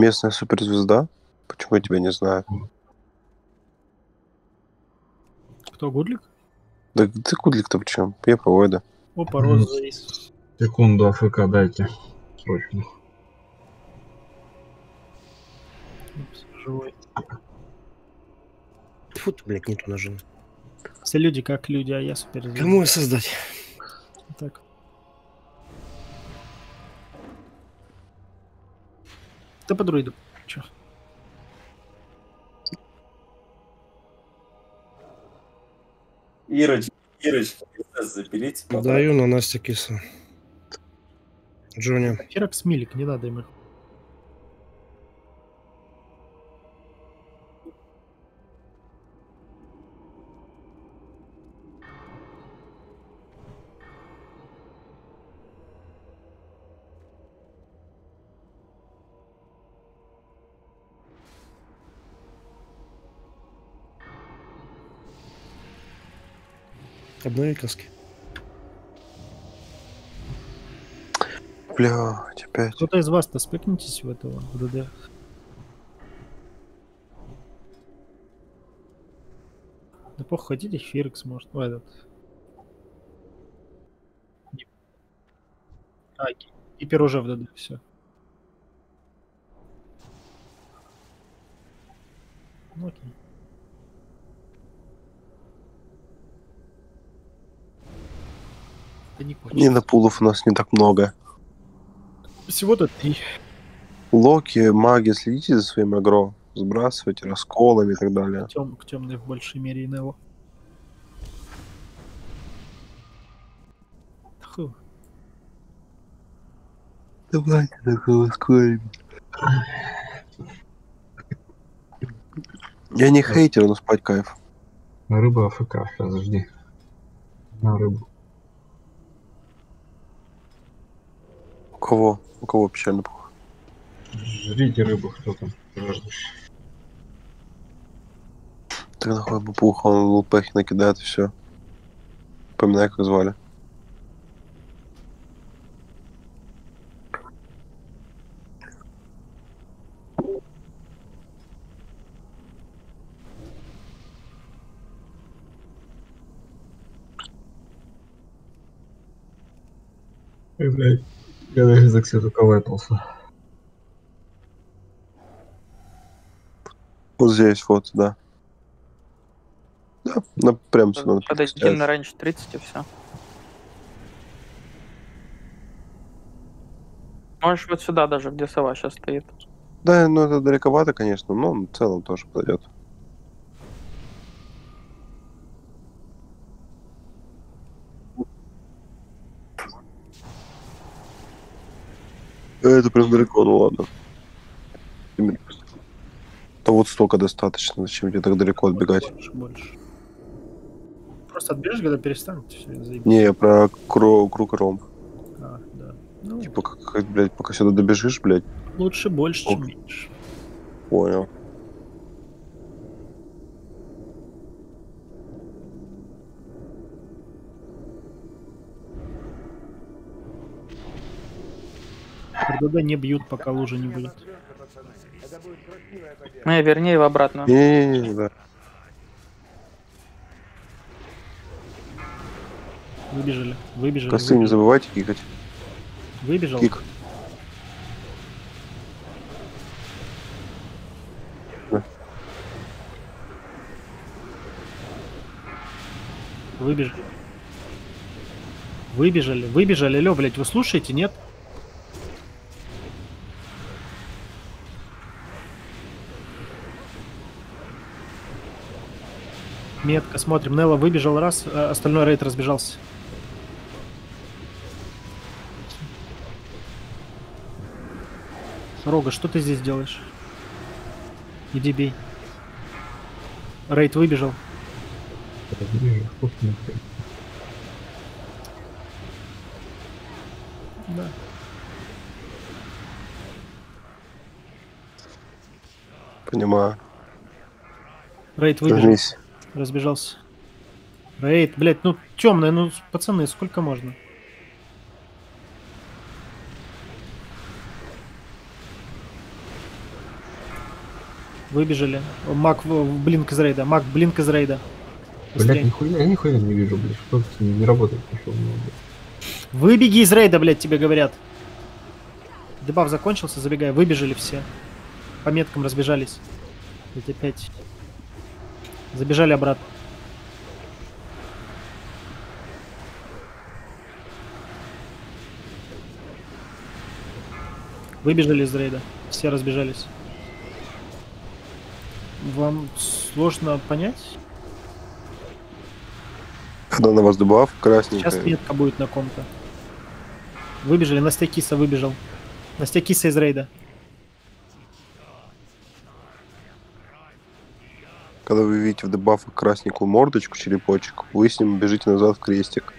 местная суперзвезда? Почему я тебя не знаю? Кто, Гудлик? Да ты кудлик-то в чем? Я по Войда. Опа, Роза завис. Секунду АФК дайте. Срочно. Живой. Фу ты, блядь, не ту нажал. Все люди как люди, а я супер Кому создать? Да по друиду. Чё? Ирочка, Ирочка, запилите. потом. Даю на Настя киса. Джонни. Ферокс милик, не надо им их. Обнови каски. Блядь, опять. Кто-то из вас-то спекнитесь в этого, в ДД. Да похуй, хотите, Ферекс может. О, этот. А, Гипер уже в ДД, все. Ну окей. Да не на пулов у нас не так много. Всего-то три. Локи, маги, следите за своим агро. Сбрасывайте расколами и так далее. Тем, к темной в большей мере и Нео. Фу. Давайте такого расколами. Я не хейтер, но спать кайф. Рыба АФК, сейчас жди. На рыбу. Кого? У кого печально плохо? Жрите рыбу, кто там жаждущий. Так нахуй бупуха, он лупехи накидает и все. Поминай, как звали. Эй, блядь. За ксету колэпался. Вот здесь вот, да. Да, на, прям сюда. пятьдесят. на раньше 30 и все. Можешь вот сюда даже, где сова сейчас стоит. Да, ну это далековато, конечно, но в целом тоже подойдет. Это прям далеко, ну ладно. Да вот столько достаточно, зачем тебе так далеко отбегать? Больше, больше. Просто отбежишь, когда перестанет, все, заебись. Не, я про кро- круг ромб. А, да. Ну, Типа, как, блядь, пока сюда добежишь, блядь, лучше больше, чем ок. меньше. понял. РДД не бьют, пока лужи не будет. Не, вернее, в обратную. Не-не-не, да. Выбежали, выбежали. Косы не выбежали. забывайте кикать. Выбежал. Кик. Выбежали. Выбежали, выбежали. Алло, блядь, вы слушаете, нет? Метка, смотрим. Нелла выбежал раз, а остальной рейд разбежался. Рога, что ты здесь делаешь? Иди бей. Рейд выбежал. Да. Понимаю. Рейд выбежал. Вернись. Разбежался. Рейд, блядь, ну темная, ну пацаны, сколько можно? Выбежали. В- блинк из рейда. Маг, блинк из рейда. Блять, нихуя, я нихуя не вижу, блядь. Что не, не работает ничего. ну. Выбеги из рейда, блядь, тебе говорят. Дебаф закончился, забегай. Выбежали все. По меткам разбежались. Блядь, опять. Забежали обратно. Выбежали из рейда. Все разбежались. Вам сложно понять? Когда на вас дебаф Сейчас красненькая. метка будет на ком-то. Выбежали, Настя Киса выбежал. Настя Киса из рейда. Когда вы видите в дебафах красненькую мордочку, черепочек, вы с ним бежите назад в крестик.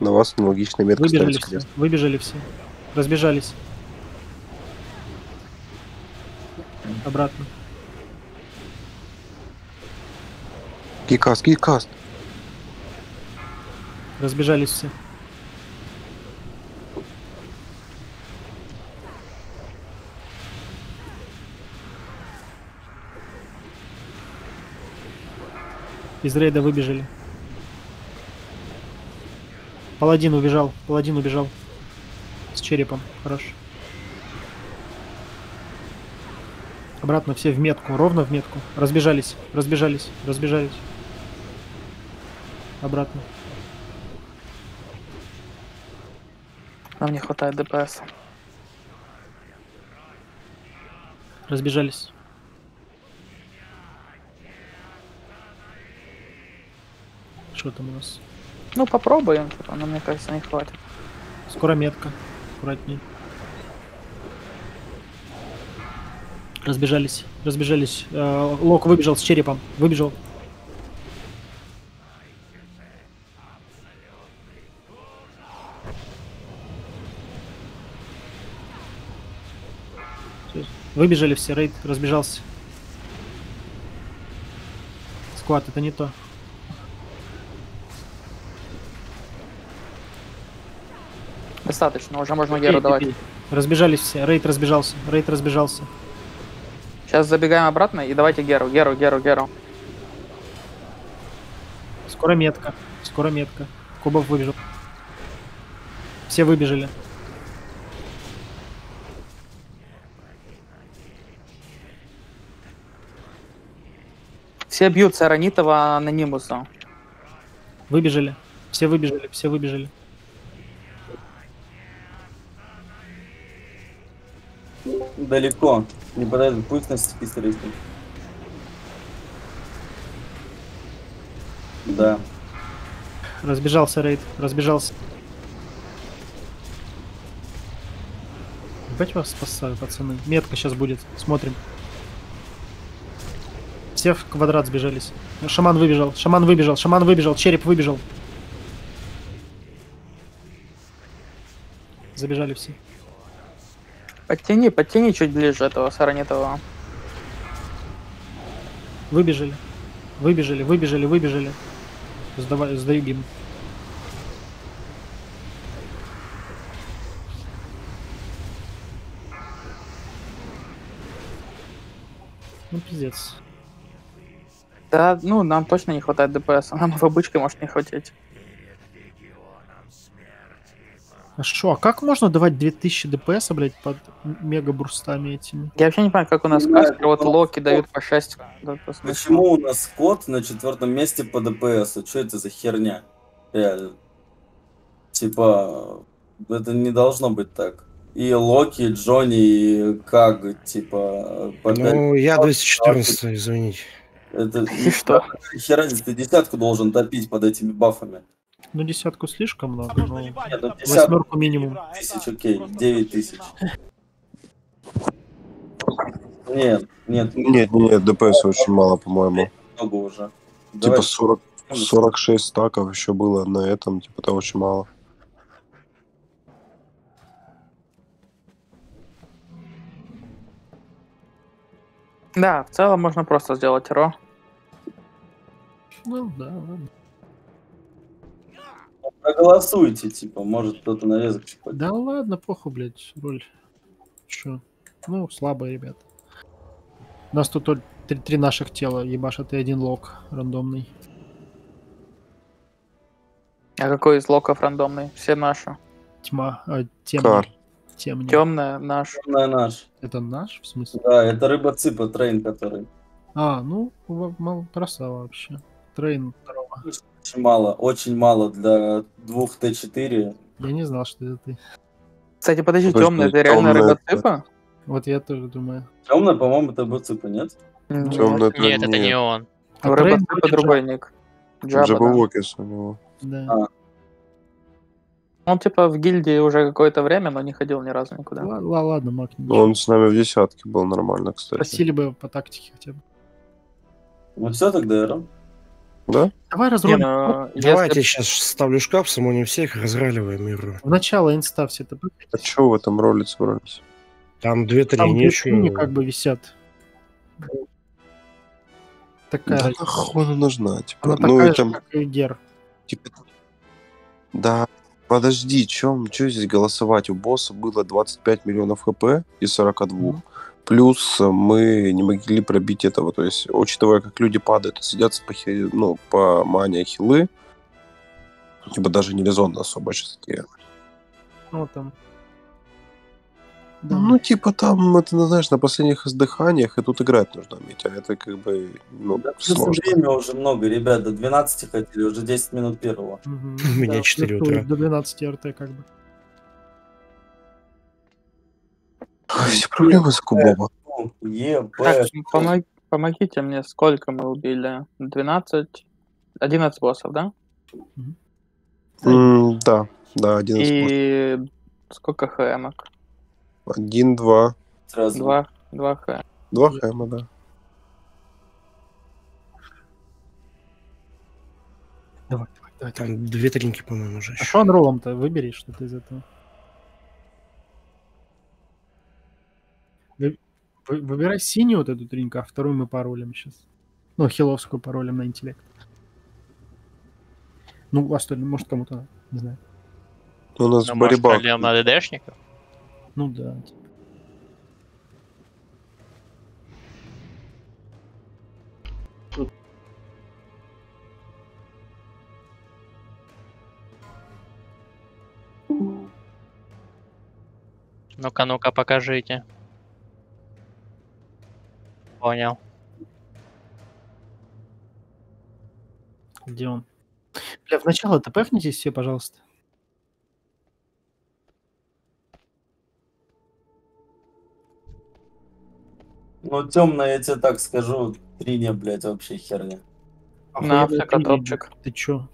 На вас аналогичная метка Выбежали ставится все. крест. Выбежали все. Разбежались. Обратно. Кикаст, кикаст. Разбежались все. Из рейда выбежали. Паладин убежал. Паладин убежал. С черепом. Хорош. Обратно все в метку. Ровно в метку. Разбежались. Разбежались. Разбежались. Обратно. Нам не хватает ДПС. Разбежались. Что там у нас? Ну, попробуем, типа, но мне кажется, не хватит. Скоро метка. Аккуратней. Разбежались. Разбежались. Э, Лок выбежал с черепом. Выбежал. Выбежали все, рейд разбежался. Сквад, это не то. Достаточно, уже можно Геру давать. Разбежались все, рейд разбежался, рейд разбежался. Сейчас забегаем обратно и давайте Геру, Геру, Геру, Геру. Скоро метка. Скоро метка. Кубов выбежал. Все выбежали. Все бьют Саранитова анонимуса. Выбежали. Все выбежали, все выбежали. Далеко. Не подойдет. Пусть на стрельнет. Да. Разбежался рейд, разбежался. Опять вас спасаю, пацаны. Метка сейчас будет. Смотрим. Все в квадрат сбежались. Шаман выбежал, шаман выбежал, шаман выбежал, череп выбежал. Забежали все. Подтяни, подтяни чуть ближе этого Саранитова. Выбежали. Выбежали, выбежали, выбежали. Сдавай, сдаю гимн. Ну, пиздец. Да, ну, нам точно не хватает ДПС. Нам в обычке может не хватить. А шо, а как можно давать 2000 ДПС, блядь, под мегабурстами этими? Я вообще не понимаю, как у нас знаю, кастер, вот Локи дают по 6. Да. Почему у нас код на четвертом месте по ДПС? Что это за херня? Реально. Типа, это не должно быть так. И Локи, и Джонни, и Каг, типа, по пять- Ну, я 214, извините. Это И что? хер разница, ты десятку должен топить под этими бафами. Ну, десятку слишком много, но Нет, ну восьмерку минимум. тысяч, окей, девять тысяч. Нет, нет, Нет, нет, ДПС очень мало, по-моему. много уже. Типа Давай, 40, 46 стаков еще было на этом, типа это очень мало. Да, в целом можно просто сделать ро. Ну, да, ладно. Проголосуйте, типа, может кто-то нарезок чипать. Да ладно, похуй, блядь, роль. Чё? Ну, слабые ребята. У нас тут только три, три наших тела ебашат и один лог рандомный. А какой из локов рандомный? Все наши. Тьма, а, темный. Кар. Темный. Темная наш. Темная наш. Это наш, в смысле? Да, это рыба цыпа трейн, который. А, ну, мал- красава вообще. Трейн второго. Очень мало, очень мало для двух Т4. Я не знал, что это ты. Кстати, подожди, темная, это реально тёмная рыба это- цыпа? Вот я тоже думаю. Темная, по-моему, это был цыпа, нет? Нет. Темная это Нет, это не он. А У рыба Трейн цыпа вроде другой ник. Джаба. Уокерс у него. Да. А. Он типа в гильдии уже какое-то время, но не ходил ни разу никуда. Ла- ла- ладно, Мак, не Он с нами в десятке был нормально, кстати. Просили бы по тактике хотя бы. Ну все тогда, Эра. Да? Давай Не, разрулим. ну, Давайте если- сейчас ставлю шкаф, самоним всех, разраливаем игру. В начало инста все это. А чё в этом роли собрались? Там две-три Там скрини как бы висят. Такая, Да нахуй она нужна? Типа, она ну такая и же, там, как и Гер. типа, да, подожди, чем, чё здесь голосовать? У босса было 25 миллионов хп из 42. Мгм. Плюс мы не могли пробить этого. То есть, учитывая, как люди падают и садятся по, хи- ну, по мане хилы, типа даже не резонно особо сейчас такие. Ну, вот там. Да. Ну, типа там, это, ну, знаешь, на последних издыханиях, и тут играть нужно уметь, а это как бы, ну, Да, сложно. время уже много, ребят, до 12 хотели, уже 10 минут первого. У меня Да, 4 плюсует утра. До 12 РТ как бы. Все проблемы за Кубоба. Ну, ЕП. Так, помог- помогите мне, сколько мы убили? 12? 11 боссов, да? Да, да, один из И сколько хэмок? Один, два. Сразу. Два, два хэм. Два хэма, да. Давай, давай, давай. Там две тринки, по-моему, уже А еще. что анролом-то? Выбери что-то из этого. Выбирай синюю вот эту тринку, а вторую мы паролим сейчас. Ну, хиловскую паролим на интеллект. Ну, остальное, может, кому-то, надо, не знаю. У нас Ну, может, борьба. прольем на ДДшников? Ну да. типа. Ну-ка, ну-ка, покажите. Понял. Где он? Бля, в начало тпхнитесь все, пожалуйста. Ну, темная, я тебе так скажу, триня, блядь, вообще херня. На Африка топчик. Ты чё?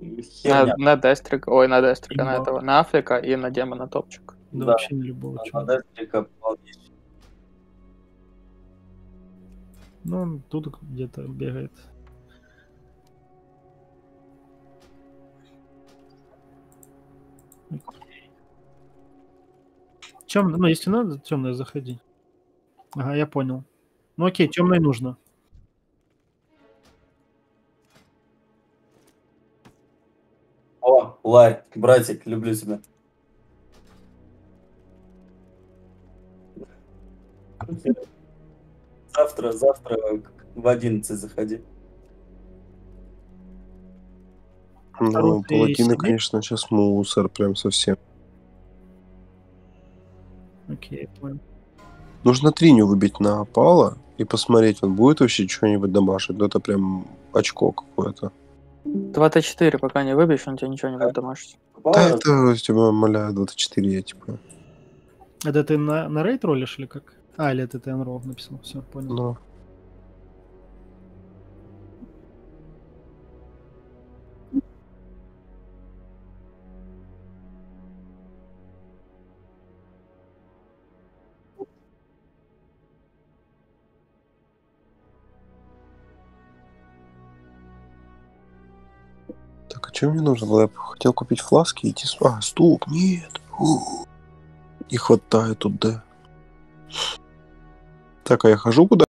На, Херня. на Дестрика, ой, на Дестрика, на этого, на Африка и на демона топчик. Да, Да. вообще не любого А на Дестрика полнейший. Ну, он тут где-то бегает. Чем, ну, если надо, темное заходи. Ага, я понял. Ну окей, темное нужно. О, Ларь, братик, люблю тебя. Завтра, завтра в 11 заходи. Ну, паладины, конечно, сейчас мусор прям совсем. Окей, понял. Нужно триню выбить на опала и посмотреть, он будет вообще что-нибудь дамажить. Ну, это прям очко какое-то. 2Т4, пока не выбьешь, он тебя ничего не будет домашить. Да, это тебя умоляю, 24 я типа. Это ты на, на рейд ролишь или как? А, или это ты анрол написал. Все, понял. Ну, Так, а что мне нужно было? Я хотел купить фласки и идти... А, стоп, нет. Не хватает тут, да. Так, а я хожу куда?